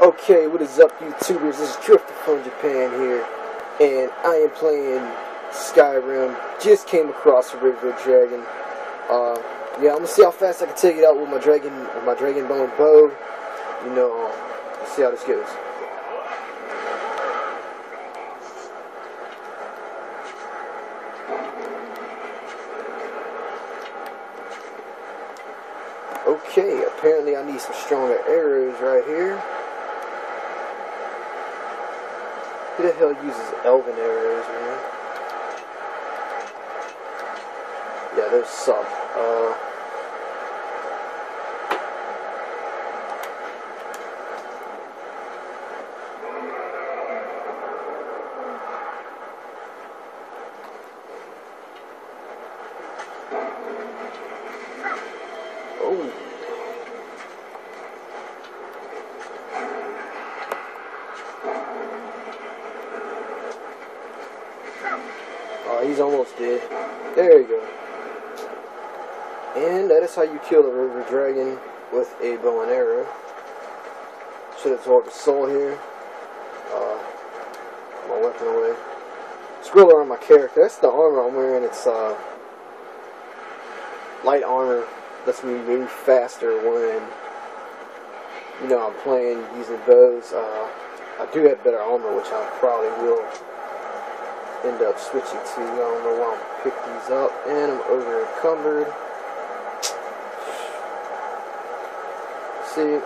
Okay, what is up, YouTubers? This is Drifter from Japan here, and I am playing Skyrim. Just came across a Revered Dragon. Uh, yeah, I'm gonna see how fast I can take it out with my dragon, with my dragon bone bow. You know, um, see how this goes. Okay, apparently I need some stronger arrows right here. Who the hell uses elven arrows, man? Yeah, those suck. Uh, oh. Oh, he's almost dead. There you go. And that is how you kill a revered dragon with a bow and arrow. Should absorb the soul here. Uh, my weapon away. Scroller on my character. That's the armor I'm wearing. It's uh, light armor. Lets me move faster when you know I'm playing using bows. Uh, I do have better armor, which I probably will end up switching to. I don't know why I'm pick these up, and I'm over encumbered. See.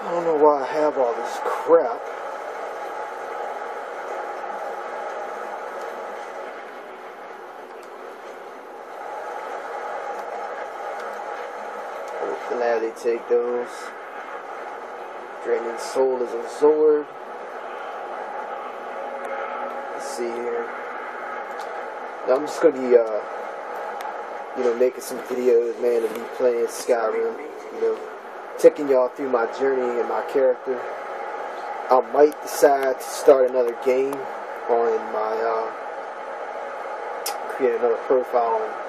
I don't know why I have all this crap. Now they take those. Draining soul is absorbed. Let's see here. Now I'm just gonna be, uh, you know, making some videos, man, of me playing Skyrim. You know, taking y'all through my journey and my character. I might decide to start another game on my, uh, create another profile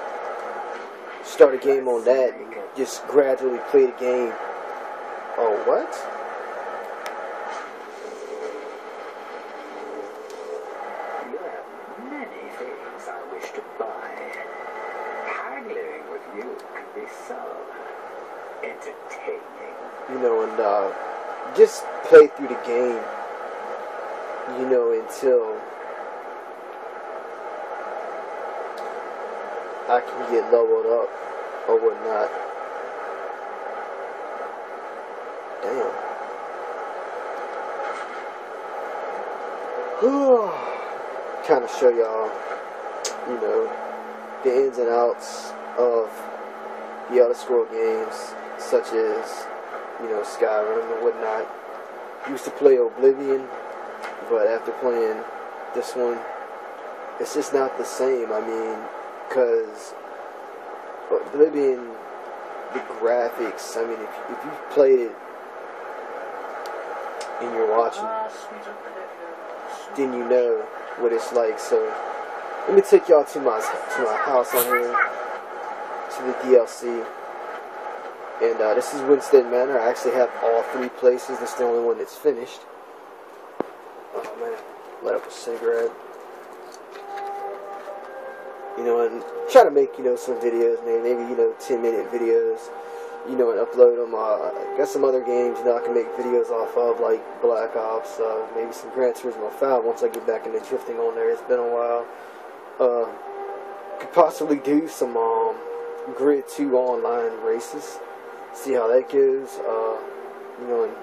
start a game on that and just gradually play the game. Oh, what? You many things I wish to buy. Haggling with you can be so entertaining. You know, and uh, just play through the game. You know, until I can get leveled up or whatnot. Damn. kind of show y'all, you know, the ins and outs of the Elder Scroll games, such as, you know, Skyrim and whatnot. Used to play Oblivion, but after playing this one, it's just not the same. I mean, because Oblivion, the graphics, I mean, if, if you've played it and you're watching, then you know what it's like. So let me take y'all to my to my house on here, to the DLC. And uh, this is Windstad Manor. I actually have all three places. This is the only one that's finished. Oh man, light up a cigarette. You know, and try to make you know some videos, man. Maybe you know 10 minute videos. You know, and upload them. Uh, got some other games you know I can make videos off of, like Black Ops. Uh, maybe some Gran Turismo 5 once I get back into drifting on there. It's been a while. Uh, could possibly do some um, Grid 2 online races. See how that goes. Uh, you know, and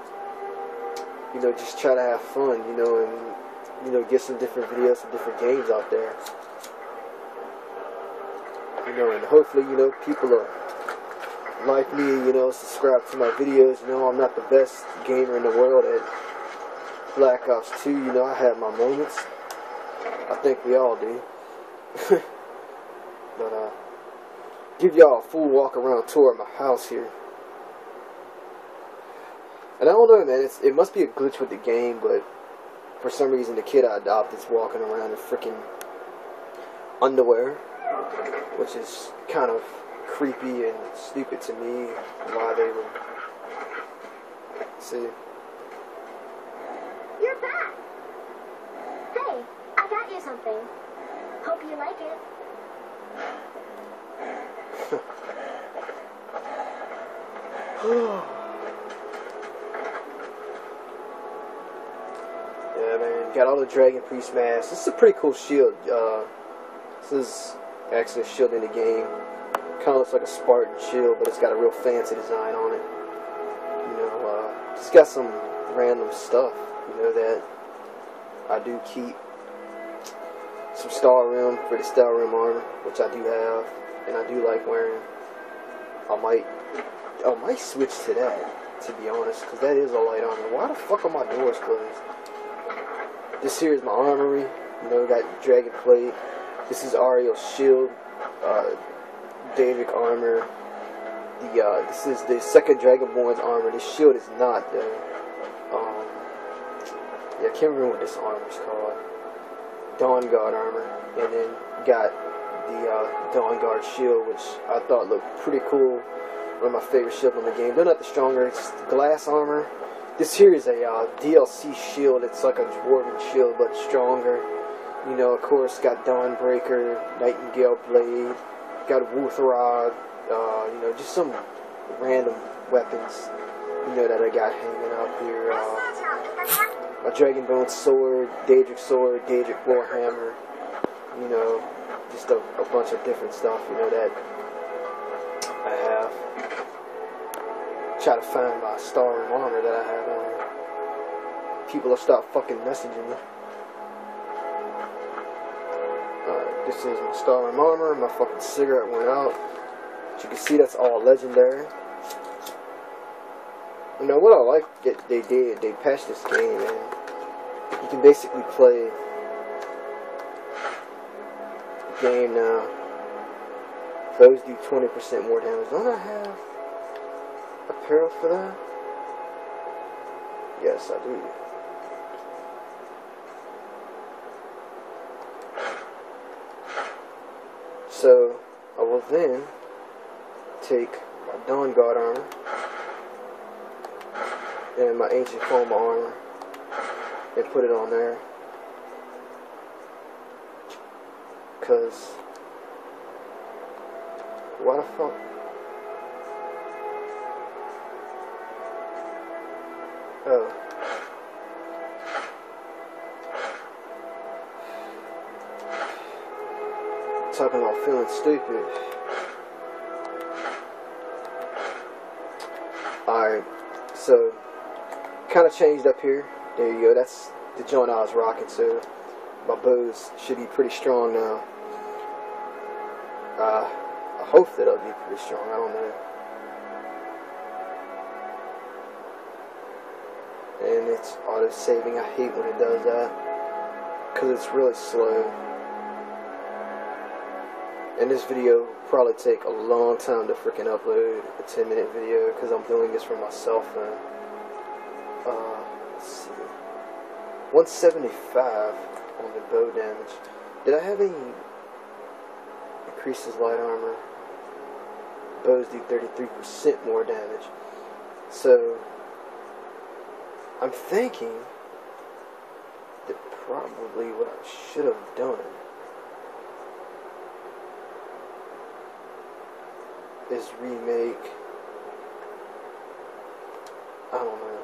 you know, just try to have fun. You know, and you know, get some different videos, some different games out there. Know, and hopefully, you know, people are like me, you know, subscribe to my videos. You know, I'm not the best gamer in the world at Black Ops 2. You know, I have my moments. I think we all do. but, uh, give y'all a full walk around tour of my house here. And I don't know, man, it's, it must be a glitch with the game, but for some reason the kid I adopted is walking around in freaking underwear. Which is kind of creepy and stupid to me why they would see. You're back. Hey, I got you something. Hope you like it. Yeah, man. Got all the Dragon Priest masks. This is a pretty cool shield. Uh, this is actually shield in the game. Kind of looks like a Spartan shield, but it's got a real fancy design on it. You know, uh, it's got some random stuff, you know, that I do keep. Some Stalhrim for the Stalhrim armor, which I do have, and I do like wearing. I might, I might switch to that, to be honest, because that is a light armor. Why the fuck are my doors closed? This here is my armory. You know, got Dragon Plate. This is Auriel's shield. Uh, armor. The uh, this is the second Dragonborn's armor. This shield is not though. Um, yeah, I can't remember what this armor is called. Dawnguard armor, and then got the uh, Dawnguard shield, which I thought looked pretty cool. One of my favorite shields in the game. They're not the strongest glass armor. This here is a uh, DLC shield. It's like a dwarven shield, but stronger. You know, of course, got Dawnbreaker, Nightingale Blade, got Wuuthrad, uh, you know, just some random weapons, you know, that I got hanging up here. Uh, a Dragonbone sword, Daedric sword, Daedric Warhammer, you know, just a, a bunch of different stuff, you know, that I have try to find my star and armor that I have on. People will stop fucking messaging me. This is my star armor. My fucking cigarette went out. But you can see that's all legendary. You know what I like that they did, they patched this game and you can basically play the game now. Those do 20% more damage. Don't I have apparel for that? Yes, I do. So, I will then take my Dawnguard armor and my Ancient Coma armor and put it on there. Because, why the fuck? Oh. Talking about feeling stupid. Alright, so kind of changed up here. There you go. That's the joint I was rocking. So my bows should be pretty strong now. Uh, I hope that it'll be pretty strong. I don't know. and it's auto saving. I hate when it does that because it's really slow. And this video probably take a long time to freaking upload a 10 minute video because I'm doing this from my cell phone. Uh, let's see. 175 on the bow damage. Did I have any increases light armor? Bows do 33% more damage. So I'm thinking that probably what I should have done is remake. I don't know.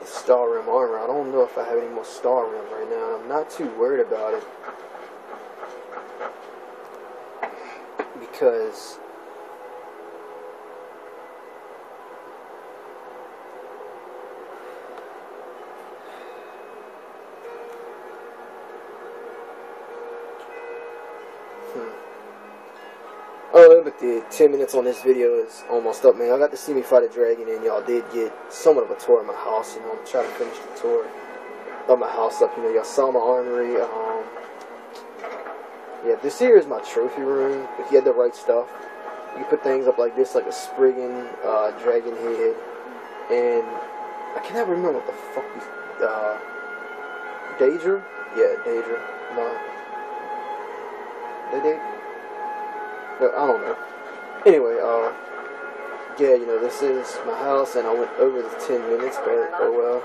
The Stalhrim armor. I don't know if I have any more Stalhrim right now. I'm not too worried about it. Because the 10 minutes on this video is almost up, man. I got to see me fight a dragon, and y'all did get somewhat of a tour of my house. You know, I'm trying to finish the tour of my house up. You know, y'all saw my armory. Um, yeah, this here is my trophy room. If you had the right stuff, you put things up like this, like a Spriggan uh, dragon head. And I cannot remember what the fuck these. Uh, Daedra? Yeah, Daedra. No. Did? But I don't know. Anyway, uh, yeah, you know, this is my house, and I went over the 10 minutes, but oh well.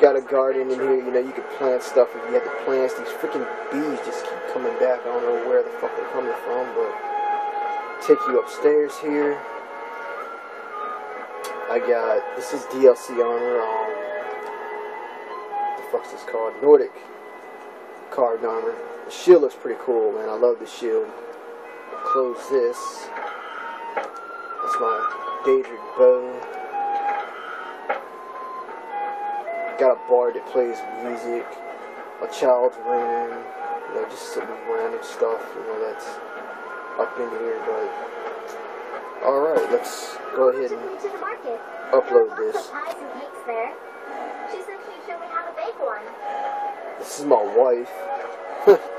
Got a garden in here, you know, you can plant stuff if you have the plants. These freaking bees just keep coming back. I don't know where the fuck they're coming from, but take you upstairs here. I got, this is DLC armor, um, the fuck's this called? Nordic Carved armor. The shield looks pretty cool, man. I love the shield. Close this. That's my Daedric bow. Got a bard that plays music. A child's room, You know, just some random stuff, you know, that's up in here, but alright, let's go ahead and me to the market. upload this. pies and there. She said she'd show me how one. This is my wife.